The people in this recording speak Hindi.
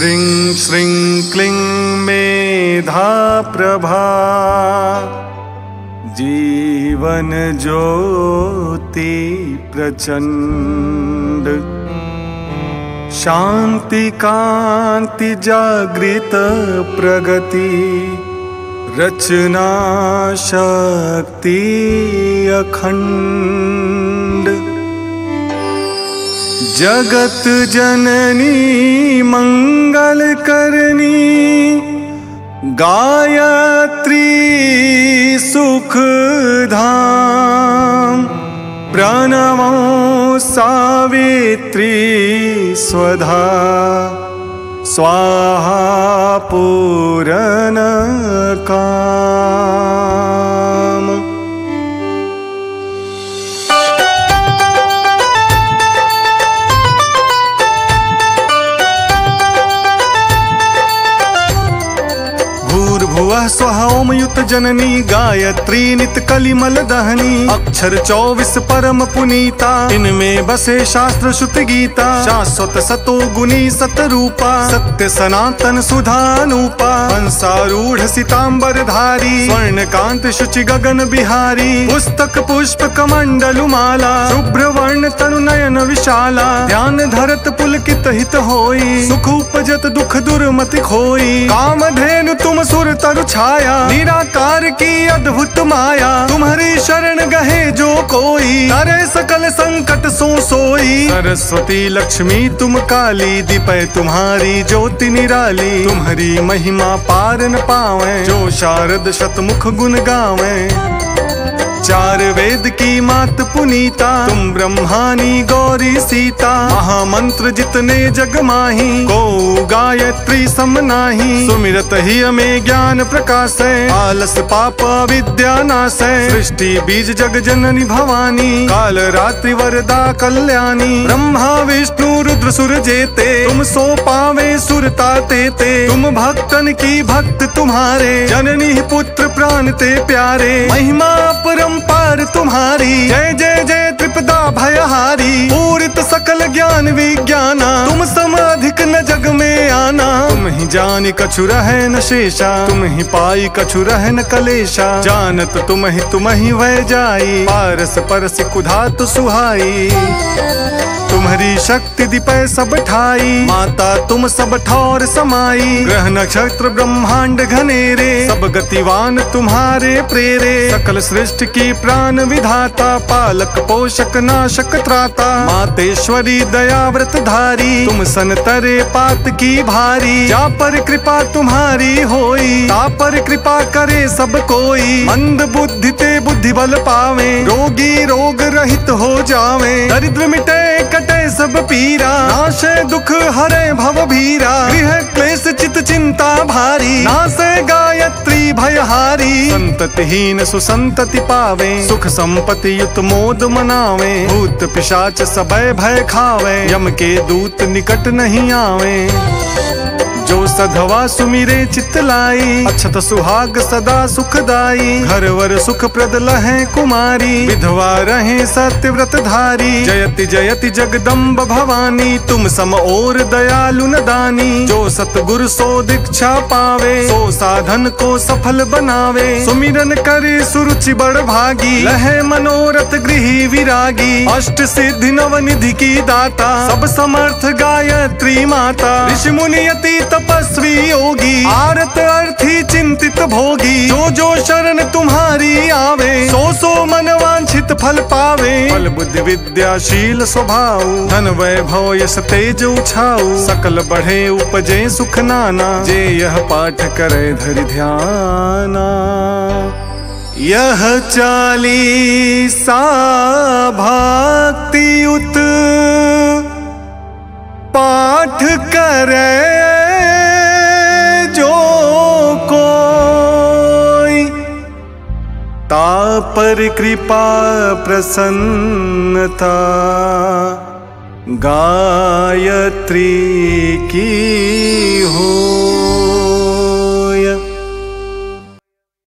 ह्रीं श्रीं क्लीं मेधा प्रभा जीवन ज्योति प्रचंड। शांति कांति जागृत प्रगति। रचना शक्ति अखंड। जगत जननी मङ्गलकरणी गायत्री सुखधा प्रणवो सावित्री स्वधा। स्वाहा पूरनका भूर्भुवः स्वः ओमयुत जननी, गायत्री, नित कलिमल दहनी, अक्षर चौबीस परम पुनीता। इनमें बसे शास्त्र श्रुत गीता, शाश्वत सतो गुनी सत रूपा सत्य सनातन सुधानुपा, हंसारूढ़ सितांबर धारी स्वर्ण कांत शुचि गगन बिहारी, पुस्तक पुष्प कमंडलु माला शुभ्र वर्ण तनु नयन विशाला, ध्यान धरत पुलकित हित होई, सुख उपजत दुख दुर्मति खोई काम धेनु तुम सुर तरु छाया। निराकार की अद्भुत माया। तुम्हारी शरण गहे जो कोई। तारे सकल संकट सो सोई। सरस्वती लक्ष्मी, तुम काली दीपय तुम्हारी ज्योति निराली। तुम्हारी महिमा पार न पावे, जो शारद शतमुख गुण गावे। चार वेद की मात पुनीता। तुम ब्रह्मानी गौरी सीता। महामंत्र जितने जग माही, को गायत्री सम नाही। सुमिरत ही हमें ज्ञान प्रकाश है, आलस पाप विद्या नाश है। सृष्टि बीज जग जननी भवानी, काल रात्रि वरदा कल्याणी। ब्रह्मा, विष्णु, रुद्र, सुर जेते, तुम सो पावे सुरता तेते तुम भक्तन की भक्त तुम्हारे, जननी पुत्र प्राण ते प्यारे। महिमा परंपार तुम्हारी। जय जय जय त्रिपदा भयहारी। पूरित सकल ज्ञान विज्ञाना। तुम समाधिक न जग में आना। तुम ही जान कछु रह न शेषा। तुम ही पाई कछु रह न कलेशा। जानत तुम ही तुम ही वह जाई। पारस परस कुधात सुहाई। तुम्हारी शक्ति दिपय सब ठाई। माता तुम सब ठौर समाई। ग्रह नक्षत्र, ब्रह्मांड घनेरे। सब गतिवान तुम्हारे प्रेरे। सकल सृष्टि की प्राण विधाता, पालक, पोषक, नाशक, त्राता। मातेश्वरी दया व्रत धारी। तुम सन तरे पात की भारी। जा पर कृपा तुम्हारी होई। ता पर कृपा करे सब कोई। मंद बुद्धि ते बुद्धि बल पावे। रोगी रोग रहित हो जावे। दरिद्र मिटे कटे सब पीरा। नाशे दुख, हरे भव भीरा। गृह, क्लेश चित चिंता भारी। नासे गायत्री, भयहारी। संततिहीन, सुसंतति पावे। सुख, संपत्ति, युत, मोद मनावे। भूत, पिशाच, सबय, भय खावे। यम के दूत निकट नहीं आवे। जो सधवा सुमिरे चित लाई अक्षत सुहाग सदा सुखदाई। घर वर सुख प्रद लहे कुमारी। विधवा रहे सत्य व्रत धारी। जयति जयति जगदम्ब भवानी। तुम सम और दयालु न दानी। जो सतगुरु सो दीक्षा पावे। सो साधन को सफल बनावे। सुमिरन करे सुरुचि बड़ भागी। लहे मनोरथ गृह विरागी। अष्ट सिद्धि नव निधि की दाता। सब समर्थ गायत्री माता। ऋषि मुनि अति तपस्वी योगी। आरत अर्थी चिंतित भोगी। जो जो शरण तुम्हारी आवे, सो सो मन वांछित फल पावे। फल बुद्धि विद्याशील स्वभाव। धन वैभव यश तेज उछाऊ। सकल बढ़े, उपजे सुख नाना। जे यह पाठ करे, धरि ध्याना। यह चालीसा भक्ति उत पाठ करे। तापर कृपा प्रसन्नता। गायत्री की हो।